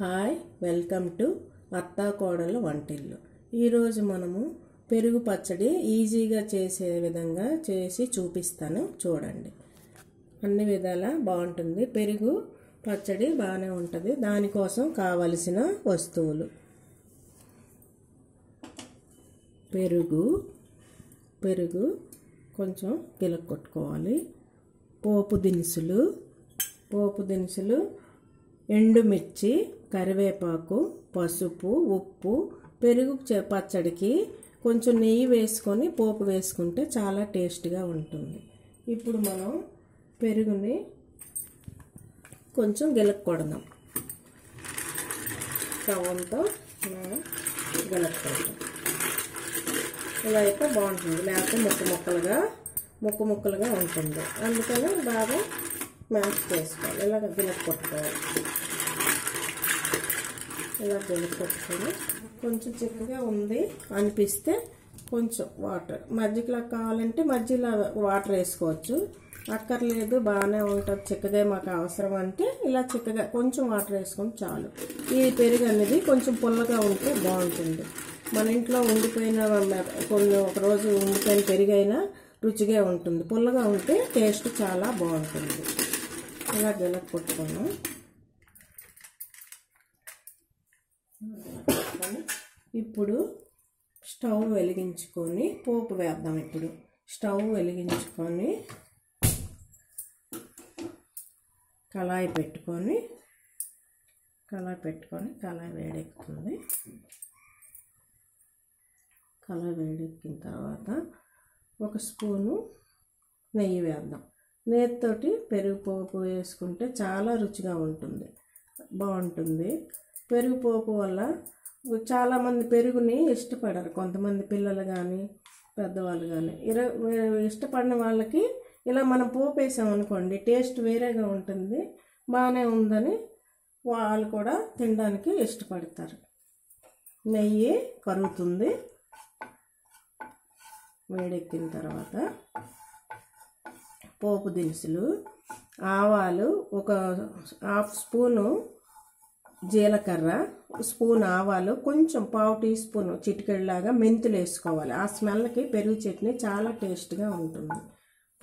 Hi welcome to అత్తా కోడలు వంటిల్లు. ఈరోజు మనము పెరుగు పచ్చడి ఈజీగా చేసే విధంగా చేసి చూపిస్తాను. చూడండి. అన్ని విధాలా బాగుంటుంది. పెరుగు పచ్చడి బాగానే ఉంటుంది. దానికోసం కావలసిన వస్తువులు. పెరుగు పెరుగు కొంచెం కొట్టుకోవాలి పోపు దినుసులు పోపు దినుసులు ఎండుమిర్చి కరివేపాకు పసుపు ఉప్పు పెరుగు చే- పచ్చడికి కొంచెం నెయ్యి వేసుకొని పోపు వేసుకుంటే చాలా టేస్ట్గా ఉంటుంది. ఇప్పుడు మనం పెరుగుని కొంచెం గిలక్కొడదాం. మనం గెలక్కొడదాం. ఇలా అయితే బాగుంటుంది. లేకపోతే ముక్క ముక్కలుగా ముక్క ముక్కలుగా ఉంటుంది. అందుకని బాగా మ్యాచ్ చేసుకోవాలి. ఇలా గిలక్ కొట్టుకోవాలి. ఇలా గిలక్ కొట్టుకొని కొంచెం చిక్కగా ఉంది అనిపిస్తే కొంచెం వాటర్. మజ్జిగలా కావాలంటే మజ్జిగలో వాటర్ వేసుకోవచ్చు. అక్కర్లేదు బాగానే ఉంటుంది. చిక్కగా మాకు అవసరం అంటే ఇలా చిక్కగా కొంచెం వాటర్ వేసుకొని చాలు. ఈ పెరుగు అనేది కొంచెం పుల్లగా ఉంటే బాగుంటుంది. మన ఇంట్లో ఉండిపోయిన కొన్ని ఒక రోజు ఉండిపోయిన పెరుగైనా రుచిగా ఉంటుంది. పుల్లగా ఉంటే టేస్ట్ చాలా బాగుంటుంది. ఇలా గిలక్ కొట్టుకున్నాం ఇప్పుడు స్టవ్ వెలిగించుకొని పోపు వేద్దాం ఇప్పుడు. స్టవ్ వెలిగించుకొని కళాయి పెట్టుకొని కళాయి పెట్టుకొని కళాయి వేడెక్కుతుంది. కళాయి వేడెక్కిన తర్వాత ఒక స్పూను నెయ్యి వేద్దాం. నేతితోటి పెరుగుపోపు వేసుకుంటే చాలా రుచిగా ఉంటుంది. బాగుంటుంది. పెరుగుపోపు వల్ల చాలామంది పెరుగుని ఇష్టపడరు. కొంతమంది పిల్లలు కానీ పెద్దవాళ్ళు కానీ ఇర ఇష్టపడిన వాళ్ళకి ఇలా మనం పోపు వేసామనుకోండి టేస్ట్ వేరేగా ఉంటుంది బాగానే ఉందని వాళ్ళు కూడా తినడానికి ఇష్టపడతారు. నెయ్యి కరుగుతుంది. వేడెక్కిన తర్వాత పోపు దినుసులు ఆవాలు ఒక హాఫ్ స్పూను జీలకర్ర స్పూన్ ఆవాలు కొంచెం పావు టీ స్పూన్ చిటికెళ్ళలాగా మెంతులు వేసుకోవాలి. ఆ స్మెల్కి పెరుగు చట్నీ చాలా టేస్ట్గా ఉంటుంది.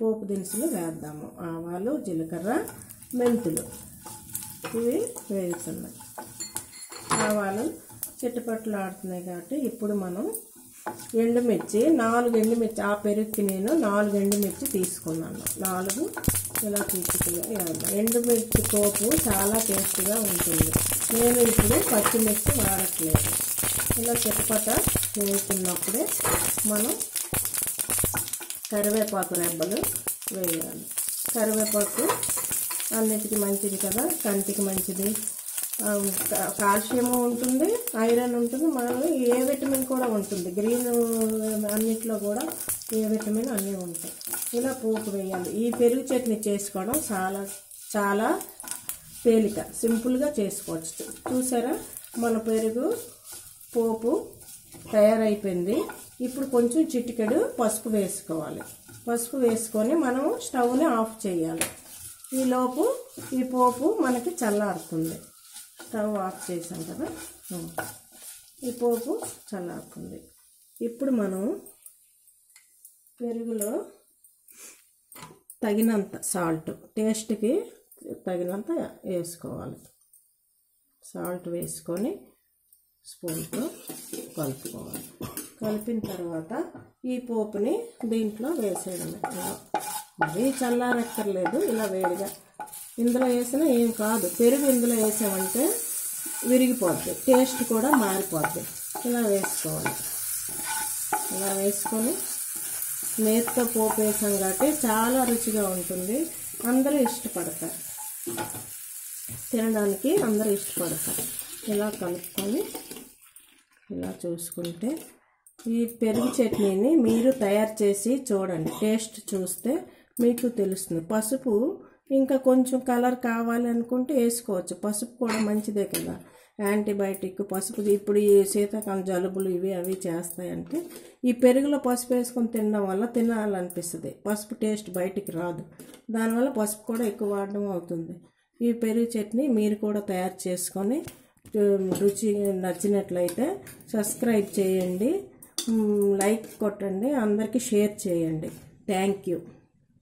పోపు దినుసులు వేద్దాము. ఆవాలు జీలకర్ర మెంతులు. ఇవి వేగుతున్నాయి. ఆవాలు చిట్టుపట్లు ఆడుతున్నాయి కాబట్టి ఇప్పుడు మనం ఎండుమిర్చి నాలుగు ఎండుమిర్చి ఆ పెరుగుకి నేను నాలుగు ఎండుమిర్చి తీసుకున్నాను. నాలుగు ఇలా తీసుకుని ఎండుమిర్చి పోపు చాలా టేస్ట్గా ఉంటుంది. నేను ఇప్పుడు పచ్చిమిర్చి వాడట్లేదు. ఇలా చిట్టపట వేసుకున్నప్పుడే మనం కరివేపాకు రెబ్బలు వేయాలి. కరివేపాకు అన్నిటికీ మంచిది కదా? కంటికి మంచిది? కాల్షియం ఉంటుంది ఐరన్ ఉంటుంది మనలో ఏ విటమిన్ కూడా ఉంటుంది. గ్రీన్ అన్నిట్లో కూడా ఏ విటమిన్ అన్నీ ఉంటాయి. ఇలా పోపు వేయాలి. ఈ పెరుగు చట్నీ చేసుకోవడం చాలా చాలా తేలిక. సింపుల్గా చేసుకోవచ్చు. చూసారా? మన పెరుగు పోపు తయారైపోయింది. ఇప్పుడు కొంచెం చిటికెడు పసుపు వేసుకోవాలి. పసుపు వేసుకొని మనం స్టవ్ని ఆఫ్ చేయాలి. ఈలోపు ఈ పోపు మనకి చల్లారుతుంది. స్టవ్ ఆఫ్ చేసాం కదా. ఈ పోపు చల్లారుతుంది. ఇప్పుడు మనం పెరుగులో తగినంత సాల్ట్ టేస్ట్కి తగినంత వేసుకోవాలి. సాల్ట్ వేసుకొని స్పూన్తో కలుపుకోవాలి. కలిపిన తర్వాత ఈ పోపుని దీంట్లో వేసేయడమే. మరీ చల్లారక్కర్లేదు ఇలా వేడిగా ఇందులో వేసినా ఏం కాదు. పెరుగు ఇందులో వేసామంటే విరిగిపోద్ది. టేస్ట్ కూడా మారిపోద్ది. ఇలా వేసుకోవాలి. ఇలా వేసుకొని నేతితో పోపు వేసాం కాబట్టి చాలా రుచిగా ఉంటుంది. అందరూ ఇష్టపడతారు. తినడానికి అందరూ ఇష్టపడతారు. ఇలా కలుపుకొని ఇలా చూసుకుంటే ఈ పెరుగు చట్నీని మీరు తయారు చేసి చూడండి. టేస్ట్ చూస్తే మీకు తెలుస్తుంది. పసుపు ఇంకా కొంచెం కలర్ కావాలి అనుకుంటే వేసుకోవచ్చు. పసుపు కూడా మంచిదే కదా. యాంటీబయాటిక్ పసుపు ఇప్పుడు ఈ శీతాకాలం జలుబులు ఇవి అవి చేస్తాయంటే ఈ పెరుగులో పసుపు వేసుకొని తినడం వల్ల తినాలనిపిస్తుంది. పసుపు టేస్ట్ బయటికి రాదు. దానివల్ల పసుపు కూడా ఎక్కువ వాడడం అవుతుంది. ఈ పెరుగు చట్నీ మీరు కూడా తయారు చేసుకొని రుచి నచ్చినట్లయితే సబ్స్క్రైబ్ చేయండి. లైక్ కొట్టండి. అందరికీ షేర్ చేయండి. Thank you